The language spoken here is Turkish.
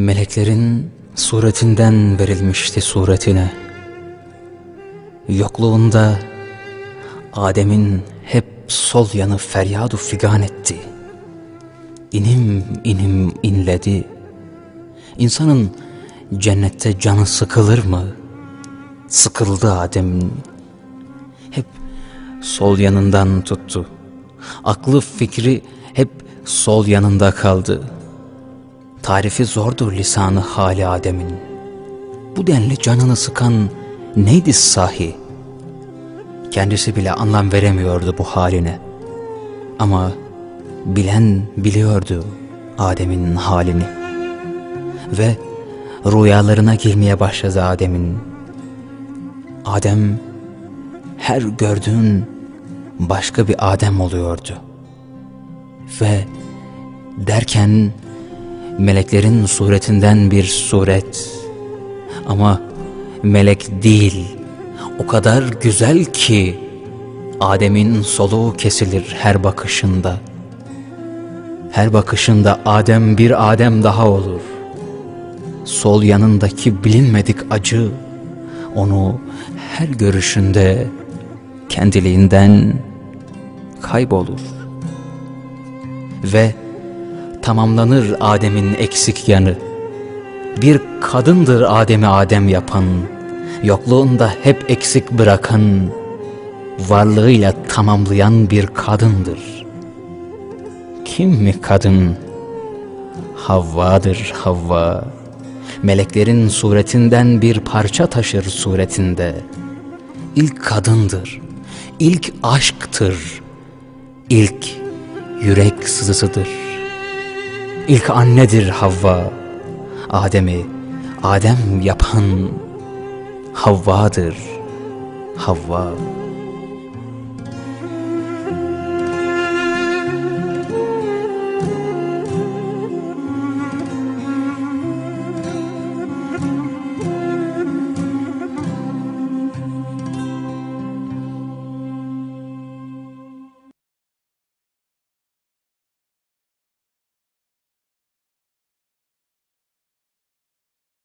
Meleklerin suretinden verilmişti suretine. Yokluğunda Adem'in hep sol yanı feryadu figan etti. İnim inim inledi. İnsanın cennette canı sıkılır mı? Sıkıldı Adem'in. Hep sol yanından tuttu. Aklı fikri hep sol yanında kaldı. Tarifi zordur lisanı hali Adem'in. Bu denli canını sıkan neydi sahi? Kendisi bile anlam veremiyordu bu haline. Ama bilen biliyordu Adem'in halini. Ve rüyalarına girmeye başladı Adem'in. Adem her gördüğün başka bir Adem oluyordu. Ve derken meleklerin suretinden bir suret ama melek değil o kadar güzel ki Adem'in soluğu kesilir her bakışında. Her bakışında Adem bir Adem daha olur. Sol yanındaki bilinmedik acı onu her görüşünde kendiliğinden kaybolur. Ve tamamlanır Adem'in eksik yanı. Bir kadındır Adem'i Adem yapan, yokluğunda hep eksik bırakan, varlığıyla tamamlayan bir kadındır. Kim mi kadın? Havva'dır Havva. Meleklerin suretinden bir parça taşır suretinde. İlk kadındır, ilk aşktır, ilk yürek sızısıdır. İlk annedir Havva, Adem'i Adem yapan Havva'dır, Havva.